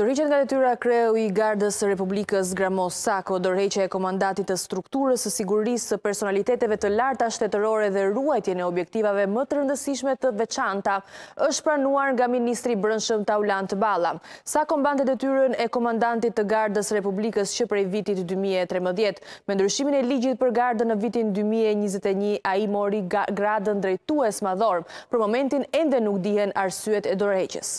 Dorëhiqet nga detyra kreu i Gardës së Republikës Gramos Sako, dorëheqja e komandantit të strukturës së sigurisë së personaliteteve të larta shtetërore dhe ruajtjen e objektivave më të rëndësishme të veçanta, është pranuar nga ministri i Brendshëm Taulant Balla. Sako mbante detyrën e komandantit të Gardës së Republikës që prej vitit dy mijë e trembëdhjetë. Me ndryshimin e ligjit për gardën në vitin dy mijë e njëzet e një, ai mori gradën drejtues madhor. Për momentin ende nuk dihen arsyet e dorëheqjes.